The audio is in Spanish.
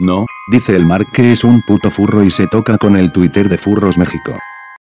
No, dice el mar que es un puto furro y se toca con el Twitter de Furros México.